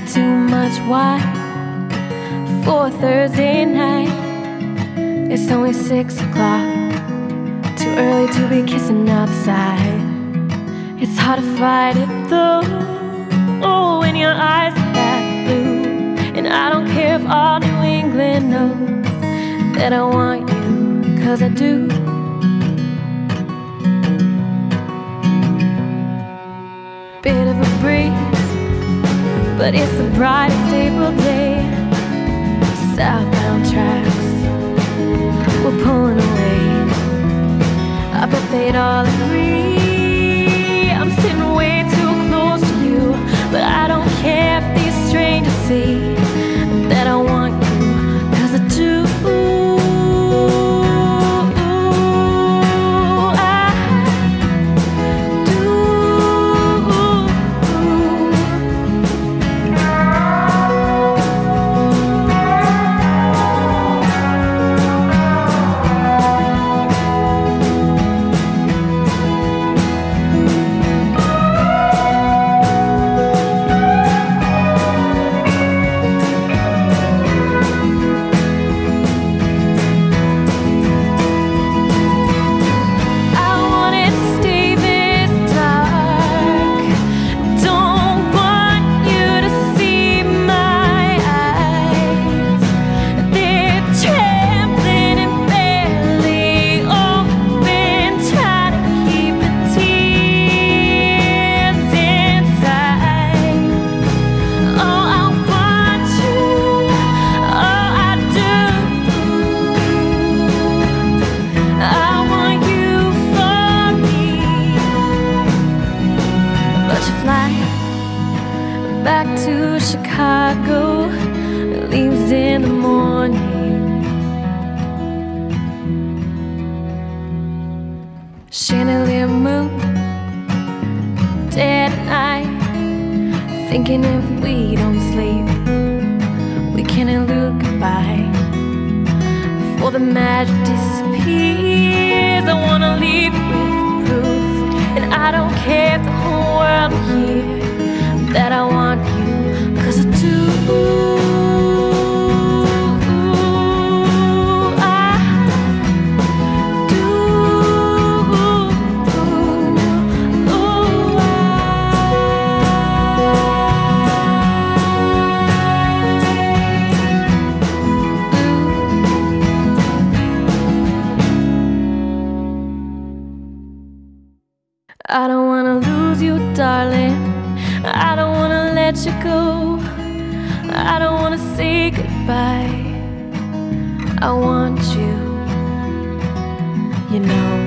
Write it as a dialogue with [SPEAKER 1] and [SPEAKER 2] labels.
[SPEAKER 1] had too much wine for Thursday night. It's only six o'clock, too early to be kissing outside. It's hard to fight it though. Oh, when your eyes are that blue, and I don't care if all New England knows that I want you, cause I do. But it's the brightest April day. Southbound tracks were pulling away. Chicago, leaves in the morning. Chandelier moon, dead night, thinking if we don't sleep, we can elude goodbye before the magic disappears. I wanna leave with I don't wanna lose you, darling. I don't wanna let you go. I don't wanna say goodbye. I want you, you know.